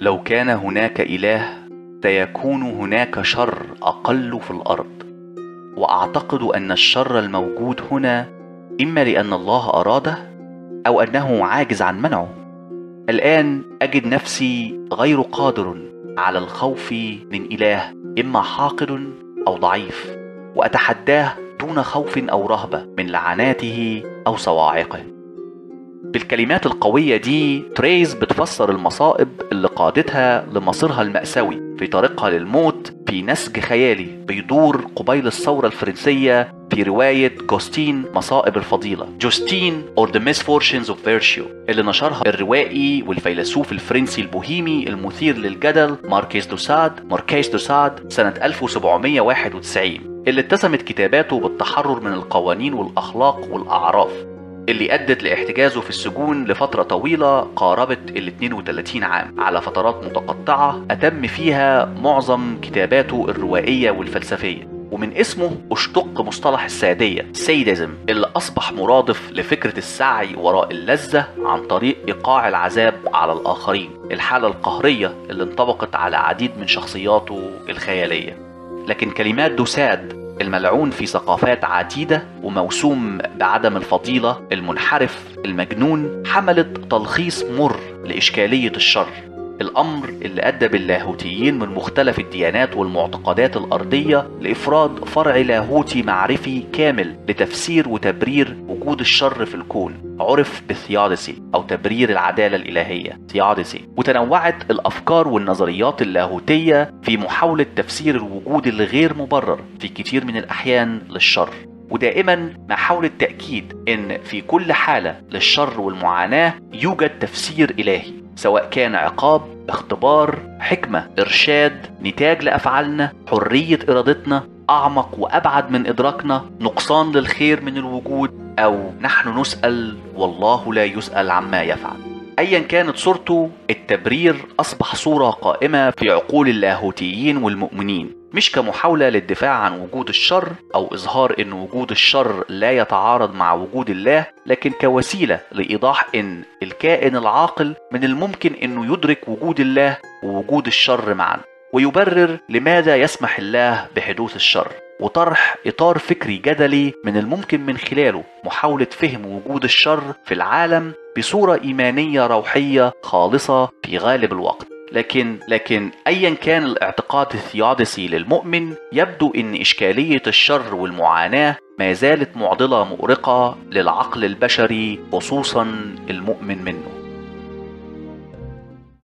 لو كان هناك إله سيكون هناك شر أقل في الأرض. وأعتقد أن الشر الموجود هنا إما لأن الله أراده أو أنه عاجز عن منعه. الآن أجد نفسي غير قادر على الخوف من إله إما حاقد أو ضعيف. وأتحداه دون خوف أو رهبة من لعناته أو صواعقه. بالكلمات القوية دي تيريز بتفسر المصائب اللي قادتها لمصيرها المأساوي في طريقها للموت في نسج خيالي بيدور قبيل الثورة الفرنسية في رواية جوستين مصائب الفضيلة. جوستين or the misfortunes of virtue اللي نشرها الروائي والفيلسوف الفرنسي البوهيمي المثير للجدل ماركيز دو ساد ماركيز دو ساد سنة 1791 اللي اتسمت كتاباته بالتحرر من القوانين والأخلاق والأعراف. اللي أدت لاحتجازه في السجون لفترة طويلة قاربت ال 32 عام. على فترات متقطعة أتم فيها معظم كتاباته الروائية والفلسفية ومن اسمه أشتق مصطلح السادية سيدزم اللي أصبح مرادف لفكرة السعي وراء اللذة عن طريق إيقاع العذاب على الآخرين. الحالة القهرية اللي انطبقت على عديد من شخصياته الخيالية. لكن كلمات دوساد الملعون في ثقافات عديدة وموسوم بعدم الفضيلة المنحرف المجنون حملت تلخيص مر لإشكالية الشر. الأمر اللي أدى باللاهوتيين من مختلف الديانات والمعتقدات الأرضية لإفراد فرع لاهوتي معرفي كامل لتفسير وتبرير وجود الشر في الكون. عرف بالثيادسي أو تبرير العدالة الإلهية ثيادسي. وتنوعت الأفكار والنظريات اللاهوتية في محاولة تفسير الوجود الغير مبرر في كتير من الأحيان للشر. ودائما محاولة تأكيد إن في كل حالة للشر والمعاناة يوجد تفسير إلهي. سواء كان عقاب اختبار حكمة إرشاد نتاج لأفعالنا حرية إرادتنا أعمق وأبعد من إدراكنا نقصان للخير من الوجود أو نحن نسأل والله لا يسأل عما يفعل. ايا كانت صورته التبرير أصبح صورة قائمة في عقول اللاهوتيين والمؤمنين. مش كمحاولة للدفاع عن وجود الشر أو إظهار إن وجود الشر لا يتعارض مع وجود الله لكن كوسيلة لإيضاح إن الكائن العاقل من الممكن إنه يدرك وجود الله ووجود الشر معا ويبرر لماذا يسمح الله بحدوث الشر وطرح إطار فكري جدلي من الممكن من خلاله محاولة فهم وجود الشر في العالم بصورة إيمانية روحية خالصة في غالب الوقت. لكن لكن ايا كان الاعتقاد الثيادسي للمؤمن يبدو إن إشكالية الشر والمعاناة ما زالت معضلة مؤرقة للعقل البشري خصوصا المؤمن منه.